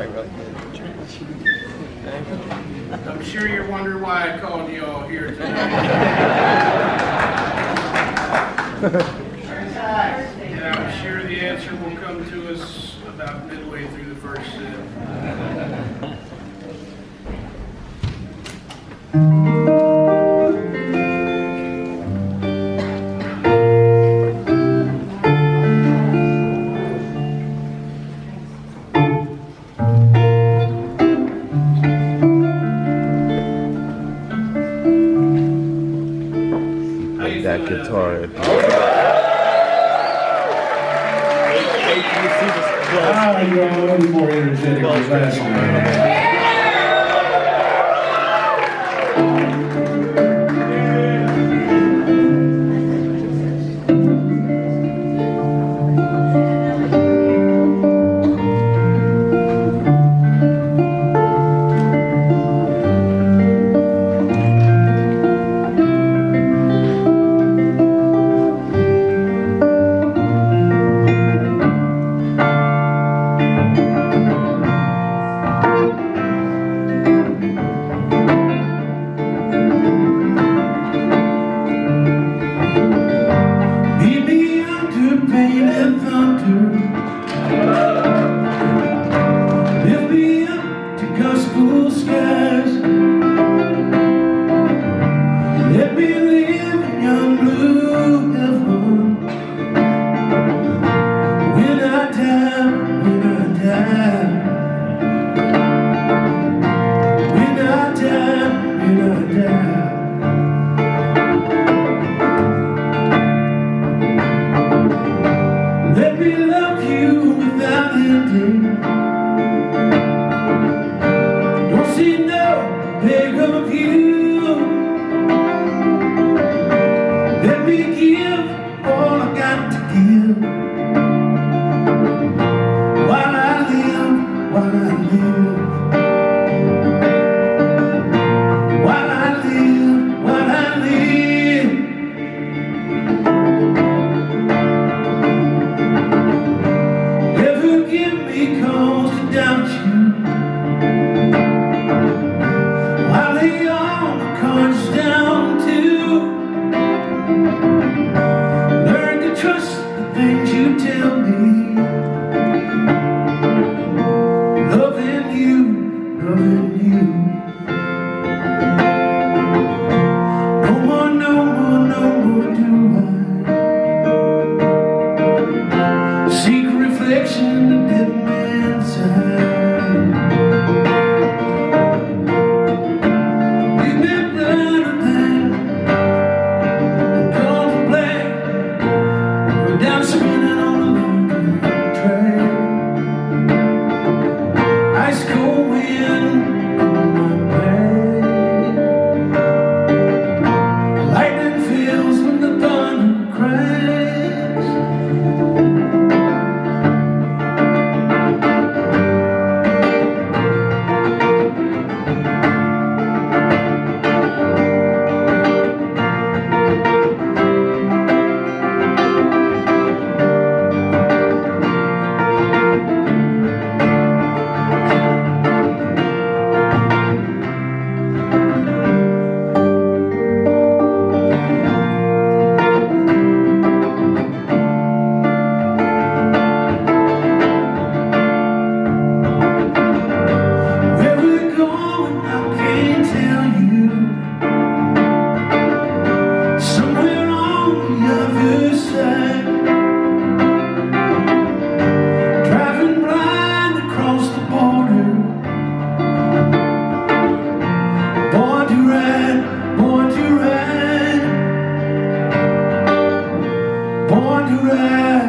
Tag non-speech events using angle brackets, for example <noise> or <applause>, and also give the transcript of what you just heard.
quite really. I'm sure you're wondering why I called you all here tonight. <laughs> And I'm sure the answer will come to us about midway through the first sip. That feeling out guitar. Ah, you're a little more energetic beg of you. Let me give all I got to give. While I live, while I live. Things you tell me. Loving you, loving you. No more, no more, no more do I. Seek reflection in born